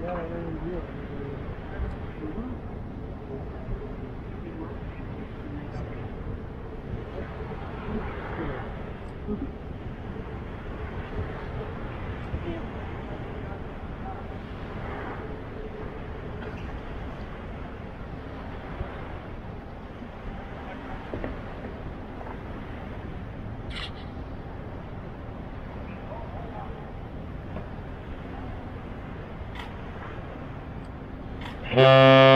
Thank you. Mm-hmm.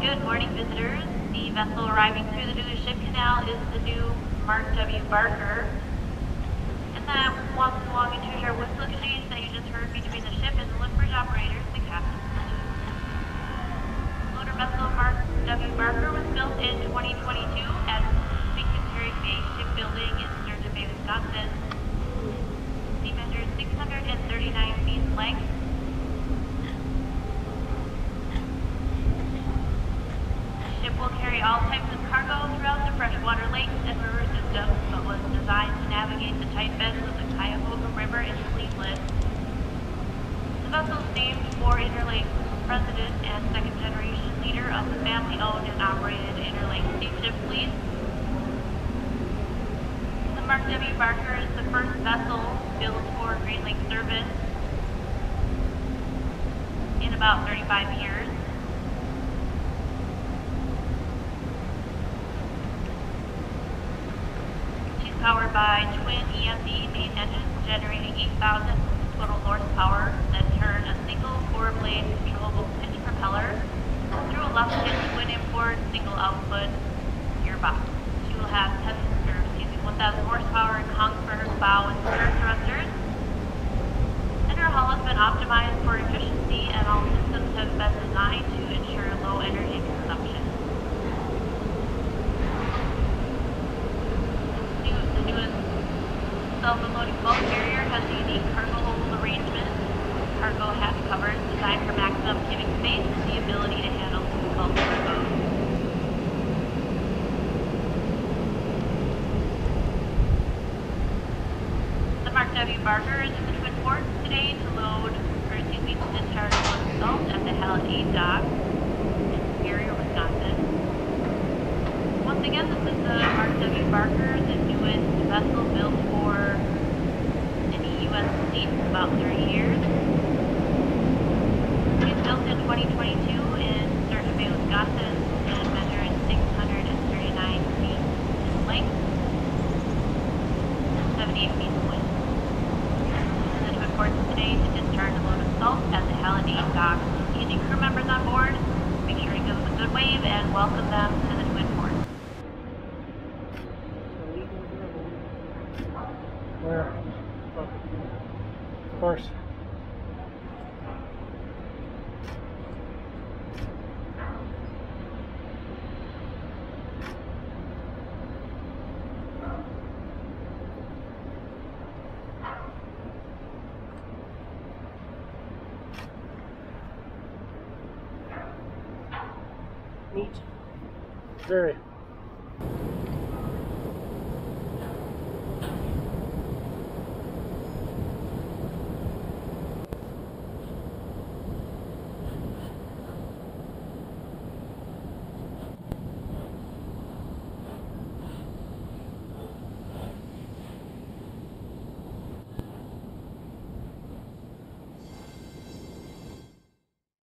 Good morning, visitors. The vessel arriving through the Duluth Ship Canal is the new Mark W. Barker. And that walks along into your whistle exchange that you just heard between the ship and the lift bridge operators, the captain. Motor vessel Mark W. Barker was built in 2022 at Fincantieri Bay Shipbuilding in Sturgeon Bay, Wisconsin. She measured 639 feet in length ship will carry all types of cargo throughout the freshwater lakes and river system, but was designed to navigate the tight beds of the Cuyahoga River in Cleveland. The vessel is named for Interlake president and second generation leader of the family-owned and operated Interlake steamship fleet. The Mark W. Barker is the first vessel built for Great Lake service in about 35 years. By twin EMD main engines generating 8,000 total horsepower that turn a single four-blade controllable pitch propeller through a left-pitch twin import single output gearbox. She will have 10, or excuse me, 1,000 horsepower and Kongsberg bow and stern thrusters. And her hull has been optimized for efficiency and all systems have been designed to ensure low energy consumption. new, the newest self-loading bulk carrier has a unique cargo hold arrangement. Cargo hatch covers designed for maximum giving space and the ability to handle bulk cargo. The Mark W. Barker is in the Twin Ports today to load, or excuse me, to discharge salt at the Hallett A dock in Superior, Wisconsin. Once again, this is the Mark W. Barker, the newest vessel built for any U.S. fleet in about 30 years. Was built in 2022 in Bay, Wisconsin, and measuring 639 feet in length, 78 feet salt at the crew members on board, make sure to give them a good wave and welcome them to the Twin Ports. Where? Of course. Neat. Very.